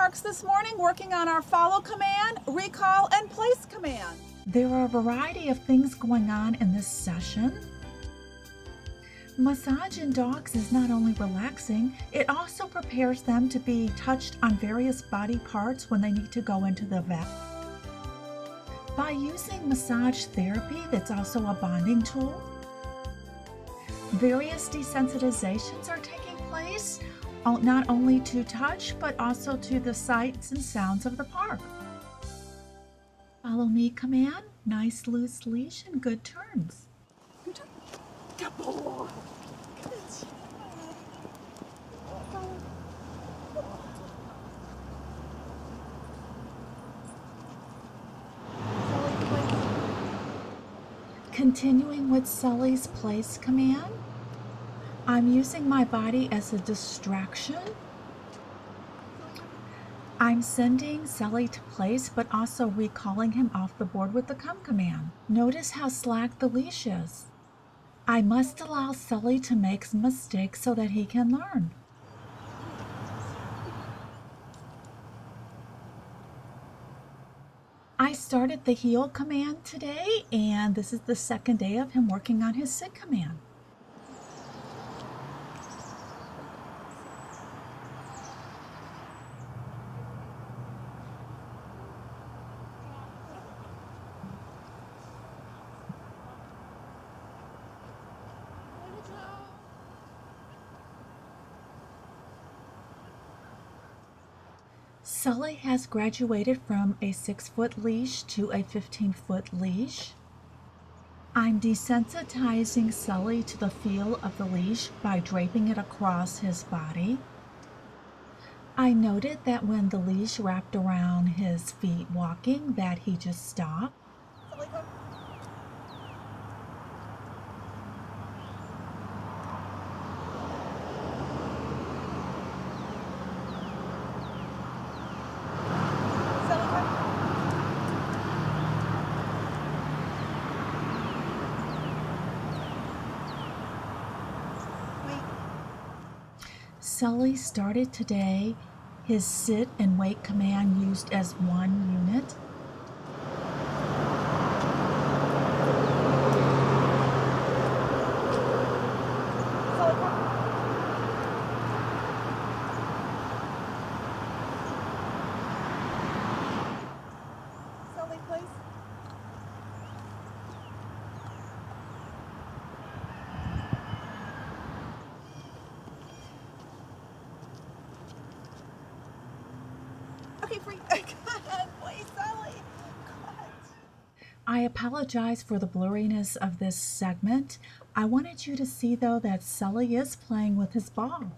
Parks this morning working on our follow command, recall, and place command. There are a variety of things going on in this session. Massaging dogs is not only relaxing, it also prepares them to be touched on various body parts when they need to go into the vet. By using massage therapy, that's also a bonding tool. Various desensitizations are taking place, not only to touch, but also to the sights and sounds of the park. Follow me command, nice loose leash and good turns. Continuing with Sully's place command, I'm using my body as a distraction. I'm sending Sully to place, but also recalling him off the board with the come command. Notice how slack the leash is. I must allow Sully to make mistakes so that he can learn. I started the heel command today, and this is the second day of him working on his sit command. Sully has graduated from a 6 foot leash to a 15 foot leash. I'm desensitizing Sully to the feel of the leash by draping it across his body. I noted that when the leash wrapped around his feet walking that he just stopped. Sully started today his sit and wait command used as one unit. Sully, please. Okay, free. God, please, Sully. God. I apologize for the blurriness of this segment. I wanted you to see though that Sully is playing with his ball.